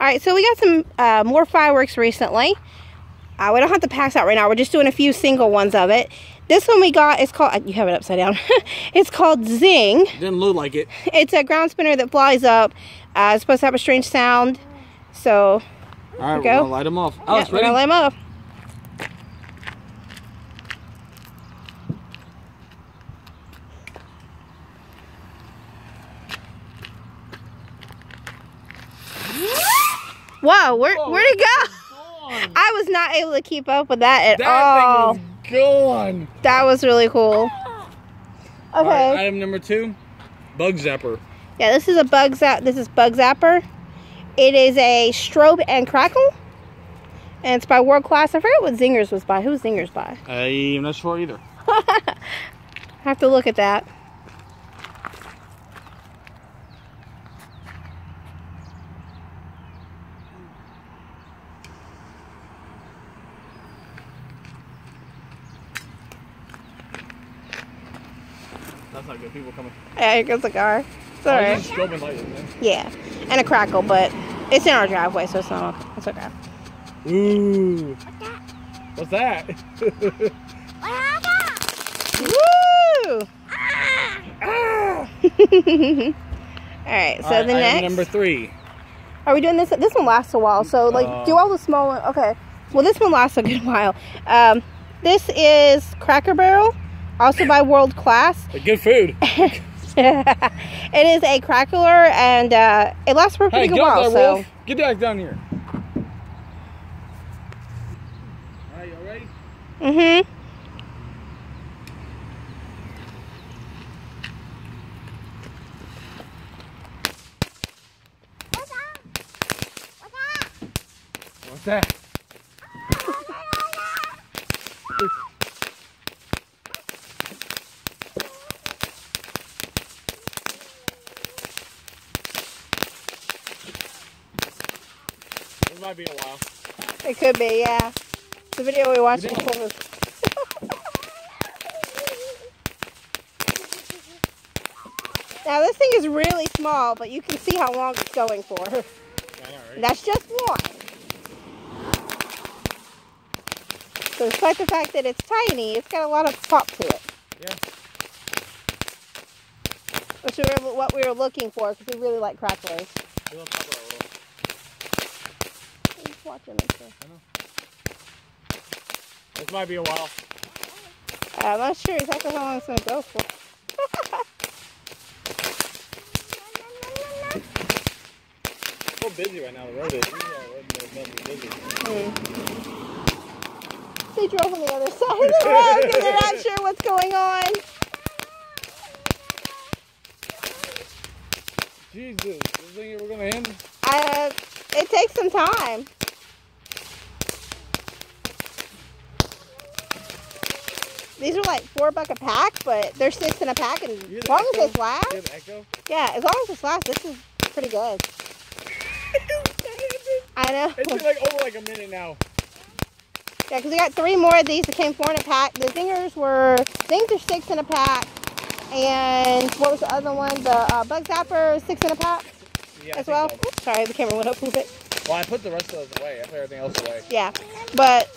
All right, so we got some uh, more fireworks recently. Uh, we don't have the packs out right now. We're just doing a few single ones of it. This one we got is called, you have it upside down. it's called Zing. Didn't look like it. It's a ground spinner that flies up. Uh, it's supposed to have a strange sound. So, All right, we're gonna light them off. yeah, Alex, we're gonna light 'em up. Whoa, where, Whoa, where'd it go? I was not able to keep up with that at That all. thing is gone. That was really cool. Ah. All right, Okay. item number two, bug zapper. Yeah, this is a bug zap. This is Bug Zapper. It is a strobe and crackle, and it's by World Class. I forget what Zingers was by. Who's Zingers by? I'm not sure either. I have to look at that. That's not good. People coming. Yeah, here goes the car. It's Oh, alright. just light. Yeah, and a crackle, but it's in our driveway, so it's not. It's okay. Ooh. What's that? Woo! ah! All right, so All right, the item next. number three. Are we doing this? This one lasts a while, so like Uh. do all the small one. Okay. Well, this one lasts a good while. Um, this is Cracker Barrel, also by World Class. Good food. it is a crackler, and uh, it lasts for a pretty Hey, good while. out there, So Wolf. Get back down here. All right, y'all ready? Mm hmm What's that? might be a while. it could be. Yeah. The video we watched before was. now this thing is really small, but you can see how long it's going for. Know, right? That's just one. So despite the fact that it's tiny, it's got a lot of pop to it. Yeah. Which is what we were looking for because we really like cracklers. We'll it a little. Just watch it, make sure. This might be a while. I'm not sure exactly how long it's going to go for. We're busy right now. The road is. Yeah, the road is busy. Hmm. They drove on the other side of the road because they're not sure what's going on. Jesus, you think we're gonna handle? Uh, it takes some time. These are like four buck a pack, but they're six in a pack, and as long as this lasts, echo? yeah, as long as this lasts, this is pretty good. I know. It's been like over like a minute now. Yeah, because we got three more of these that came four in a pack. The zingers were, things are six in a pack. And what was the other one? The uh, bug zapper, six in a pack Yeah, as well. Oops, sorry, the camera went up a little bit. Well, I put the rest of those away. I put everything else away. Yeah, but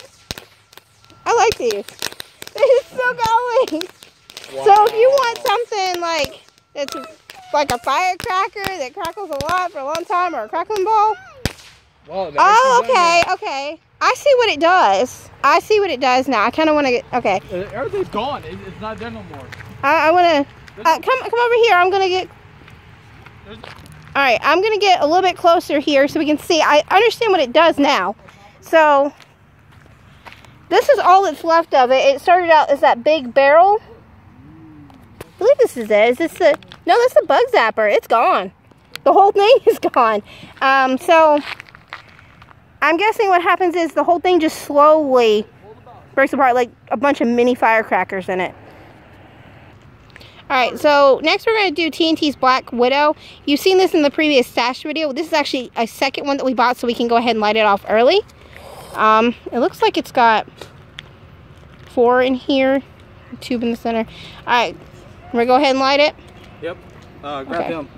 I like these. They're still going. So if you want something like it's like a firecracker that crackles a lot for a long time, or a crackling ball. Well, Oh, okay, okay. I see what it does. I see what it does now. I kind of want to get. Okay. Uh, Everything's gone. It, it's not there no more. I, I want to. Uh, come, come over here. I'm gonna get. There's- All right, I'm gonna get a little bit closer here so we can see. I understand what it does now. So this is all that's left of it. It started out as that big barrel. I believe this is it. Is this the? No, that's the bug zapper. It's gone. The whole thing is gone. Um, so I'm guessing what happens is the whole thing just slowly breaks apart like a bunch of mini firecrackers in it. Alright, so next we're going to do TNT's Black Widow. You've seen this in the previous stash video. This is actually a second one that we bought so we can go ahead and light it off early. Um, it looks like it's got four in here, a tube in the center. Alright, we're going to go ahead and light it. Yep. Uh, grab Okay. him.